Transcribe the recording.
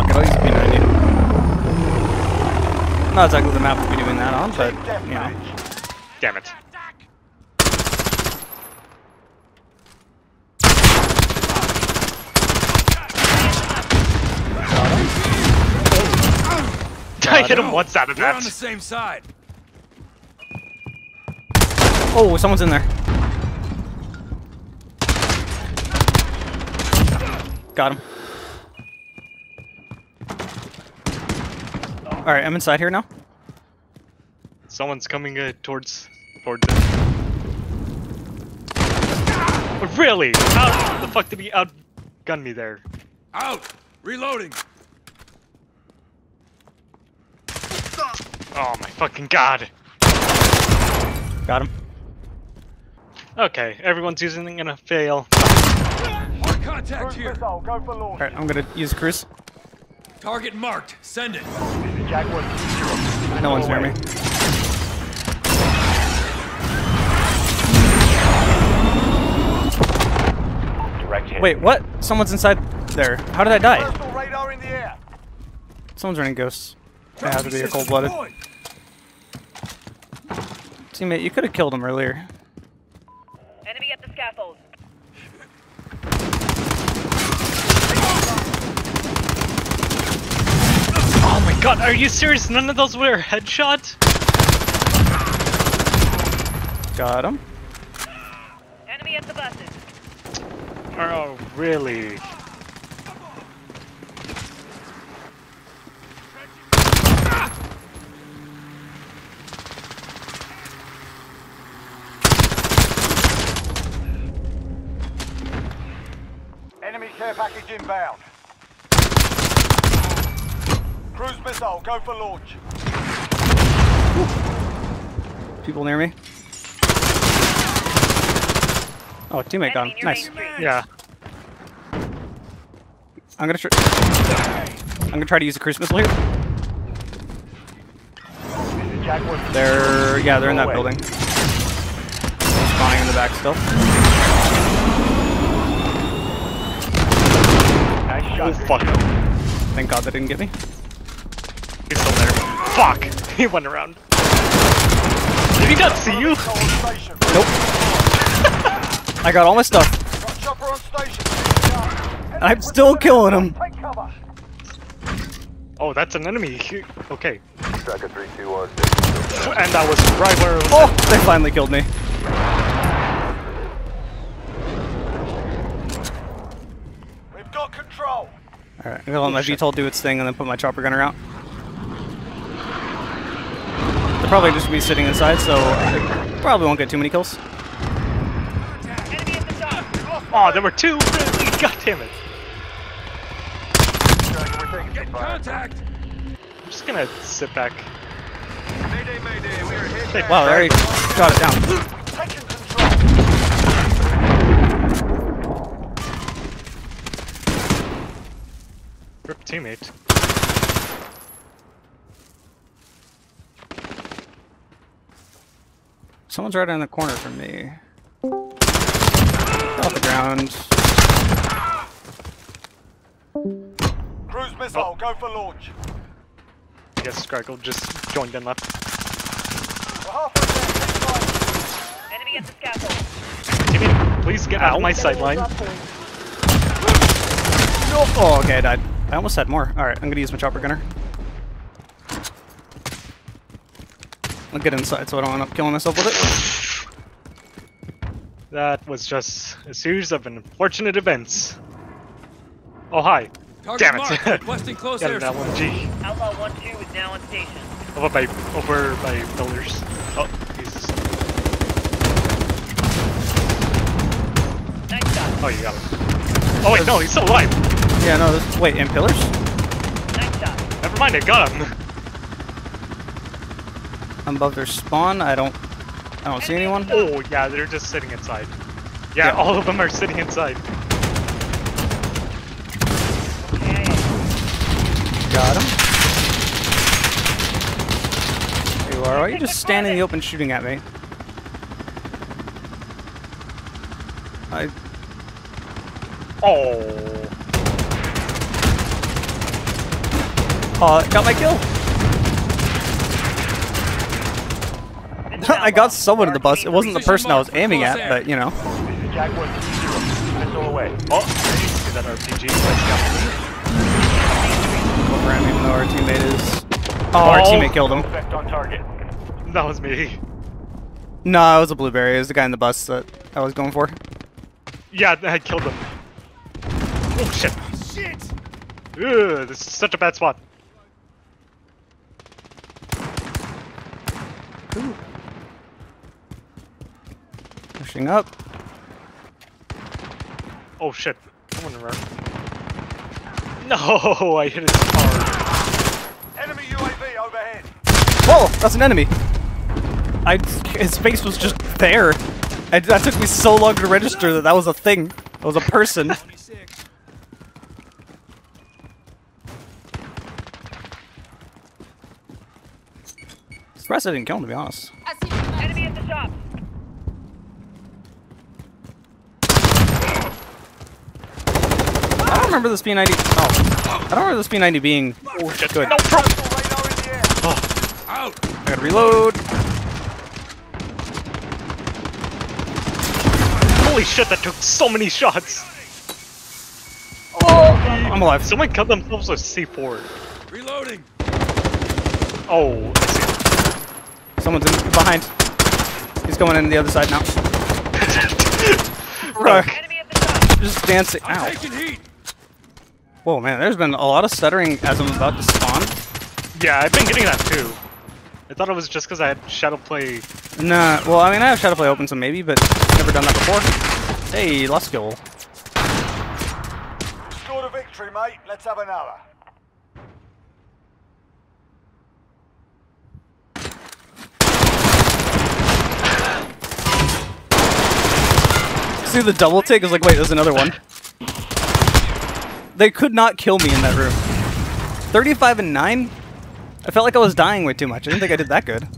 Fuck it, I'll use P90. Not exactly the map to be doing that on, but, you know. Damn it. I hit him once out of We're on the same side. Oh, someone's in there. Got him. Alright, I'm inside here now. Someone's coming uh, towards towards it. Really? How the fuck did he outgun me there? Out. Reloading. Oh my fucking god. Got him. Okay, everyone's using gonna fail. Hard contact here. Alright, I'm gonna use cruise. Target marked. Send it. No one's near me. Wait, what? Someone's inside there. How did I die? radar in the air. Someone's running ghosts. That has to be a cold blooded. Teammate, you could have killed him earlier. Enemy at the scaffold. God, are you serious? None of those were headshot? Got him. Enemy at the buses. Oh, really? Enemy care package inbound. Cruise missile, go for launch. People near me. Oh, teammate got him. Nice. Yeah. I'm gonna try. I'm gonna try to use a cruise missile here. They're yeah, they're in that building. Spawning in the back still. Nice Oh fuck. Thank God they didn't get me. He's still there. Fuck! He went around. Did he not see you? Missile on station. Nope. I got all my stuff. Got chopper on station. and I'm still killing him. Oh, that's an enemy. Okay. And that was right where it was. Oh, they finally killed me. We've got control. All right, I'm gonna let my oh, VTOL do its thing and then put my chopper gunner out. Probably just be sitting inside, so I probably won't get too many kills. Enemy at the dock. Oh, there were two. God damn it. I'm just gonna sit back. Mayday, mayday. We are hit. Wow, they already shot it down. Rip teammate. Someone's right in the corner from me. Off the ground. Cruise missile, oh. go for launch. I guess Scraggle just joined and left. We're halfway there. Keep flying. Enemy at the scaffold. Teammate, please get out of my sightline. Oh, okay, I died. I almost had more. Alright, I'm gonna use my chopper gunner. I'll get inside so I don't end up killing myself with it. That was just a series of unfortunate events. Oh, hi. Target Damn it. marked. Requesting close Got air an L1 G. Outlaw 1-2 is now on station. Over by, over by pillars. Oh, Jesus. Nice shot. Oh, you got him. Oh, wait, no, he's still alive. Yeah, no, this, wait, in pillars? Nice shot. Never mind, I got him. Above their spawn. I don't, I don't see anyone. Oh, yeah, they're just sitting inside. Yeah, Yeah. all of them are sitting inside. Okay. Got him. There you are. Why are you just standing in the open shooting at me? I Oh. Oh, got my kill. I got someone in the bus. It wasn't the person I was aiming at, but you know. Jaguar 2-0. Missile away. Oh, that RPG? Go for him, even though our teammate is. Oh, our teammate killed him. Effect on target. That was me. No, it was a blueberry. It was the guy in the bus that I was going for. Yeah, I had killed him. Oh shit. Shit! Ugh, this is such a bad spot. Pushing up. Oh shit. Someone around. No, I hit it hard. Enemy UAV overhead. Whoa, that's an enemy. I, his face was just there. I, that took me so long to register that that was a thing. That was a person. 26. Surprised I didn't kill him, to be honest. Enemy at the shop. I don't remember this P90. Oh, I don't remember this P90 being Oh shit. good. No, bro. Radar in the air. Out! I gotta reload. Holy shit, that took so many shots. Oh, I'm alive. Someone cut themselves with C4. Reloading! Oh, I see. Someone's in behind. He's going in the other side now. Ruh, Enemy at the shop. Just dancing. I'm Ow. Taking heat! Whoa, man, there's been a lot of stuttering as I'm about to spawn. Yeah, I've been getting that too. I thought it was just because I had ShadowPlay. Nah, well, I mean, I have Shadowplay open, so maybe, but never done that before. Hey, lost skill. Scored a victory, mate. Let's have another. See the double take? I was like, wait, there's another one. They could not kill me in that room. 35 and 9? I felt like I was dying way too much. I didn't think I did that good.